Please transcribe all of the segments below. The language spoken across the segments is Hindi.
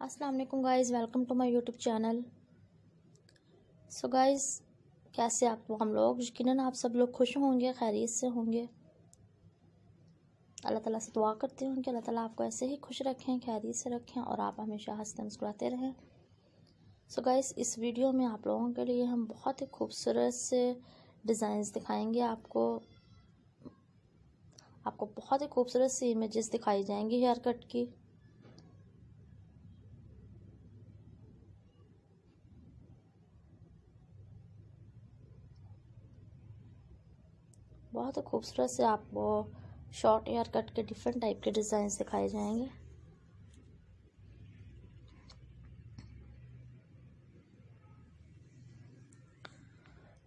अस्सलाम वालेकुम guys, welcome to my YouTube channel. So guys, कैसे आप हम लोग? यकीन आप सब लोग खुश होंगे, खैरियत से होंगे। अल्लाह ताला से दुआ करती हूँ कि अल्लाह ताला आपको ऐसे ही खुश रखें, खैरियत से रखें और आप हमेशा हँसते मुस्कुराते रहें। सो so गाइस, इस वीडियो में आप लोगों के लिए हम बहुत ही खूबसूरत से डिज़ाइंस दिखाएँगे। आपको आपको बहुत ही खूबसूरत सी इमेजेस दिखाई जाएँगी हेयर कट की। बहुत ही खूबसूरत से आपको शॉर्ट हेयर कट के डिफरेंट टाइप के डिज़ाइन दिखाए जाएँगे।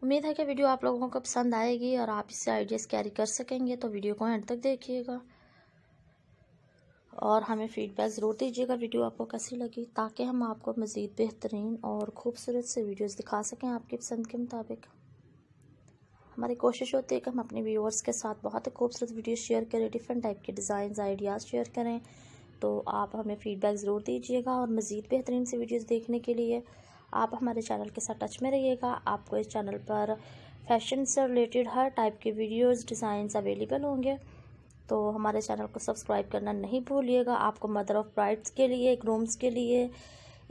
उम्मीद है कि वीडियो आप लोगों को पसंद आएगी और आप इससे आइडियाज़ कैरी कर सकेंगे तो वीडियो को एंड तक देखिएगा। और हमें फीडबैक ज़रूर दीजिएगा वीडियो आपको कैसी लगी, ताकि हम आपको मज़ीद बेहतरीन और ख़ूबसूरत से वीडियोस दिखा सकें आपकी पसंद के मुताबिक। हमारी कोशिश होती है कि हम अपने व्यूअर्स के साथ बहुत ही खूबसूरत वीडियो शेयर करें डिफरेंट टाइप के डिज़ाइन आइडियाज़ शेयर करें। तो आप हमें फ़ीडबैक ज़रूर दीजिएगा और मज़ीद बेहतरीन से वीडियोज़ देखने के लिए आप हमारे चैनल के साथ टच में रहिएगा। आपको इस चैनल पर फ़ैशन से रिलेटेड हर टाइप के वीडियोज़ डिज़ाइंस अवेलेबल होंगे। तो हमारे चैनल को सब्सक्राइब करना नहीं भूलिएगा। आपको मदर ऑफ़ ब्राइड्स के लिए ग्रूम्स के लिए,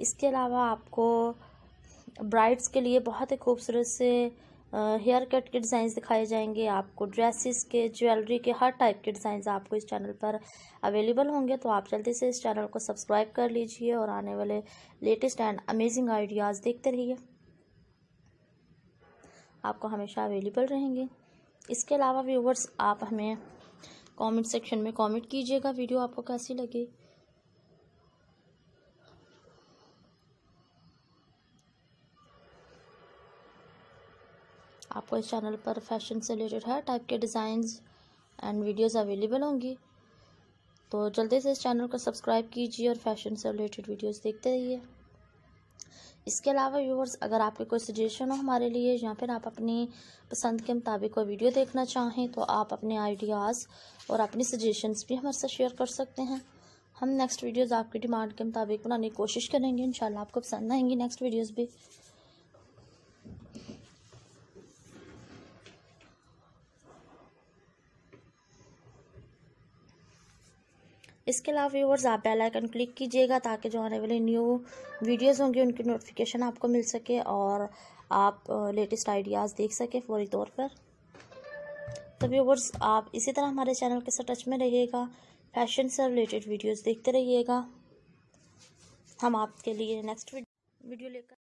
इसके अलावा आपको ब्राइड्स के लिए बहुत ही खूबसूरत से हेयर कट के डिज़ाइन दिखाए जाएँगे, आपको ड्रेसेस के, ज्वेलरी के, हर टाइप के डिज़ाइन आपको इस चैनल पर अवेलेबल होंगे। तो आप जल्दी से इस चैनल को सब्सक्राइब कर लीजिए और आने वाले लेटेस्ट एंड अमेजिंग आइडियाज़ देखते रहिए। आपको हमेशा अवेलेबल रहेंगे। इसके अलावा व्यूवर्स आप हमें कमेंट सेक्शन में कमेंट कीजिएगा। वीडियो आपको कैसी लगी? आपको इस चैनल पर फ़ैशन से रिलेटेड हर टाइप के डिज़ाइंस एंड वीडियोस अवेलेबल होंगी। तो जल्दी से इस चैनल को सब्सक्राइब कीजिए और फ़ैशन से रिलेटेड वीडियोस देखते रहिए। इसके अलावा व्यूवर्स अगर आपके कोई सजेशन हो हमारे लिए या फिर आप अपनी पसंद के मुताबिक कोई वीडियो देखना चाहें तो आप अपने आइडियाज़ और अपनी सजेशंस भी हमारे साथ शेयर कर सकते हैं। हम नेक्स्ट वीडियोज़ आपकी डिमांड के मुताबिक बनाने की कोशिश करेंगे। इंशाल्लाह आपको पसंद आएँगी नेक्स्ट वीडियोज़ भी। इसके अलावा व्यूवर्स आप बेल आइकन क्लिक कीजिएगा ताकि जो आने वाले न्यू वीडियोस होंगे, उनकी नोटिफिकेशन आपको मिल सके और आप लेटेस्ट आइडियाज़ देख सके फौरी तौर पर। तो व्यूवर्स आप इसी तरह हमारे चैनल के साथ टच में रहिएगा। फ़ैशन से रिलेटेड वीडियोस देखते रहिएगा। हम आपके लिए नेक्स्ट वीडियो लेकर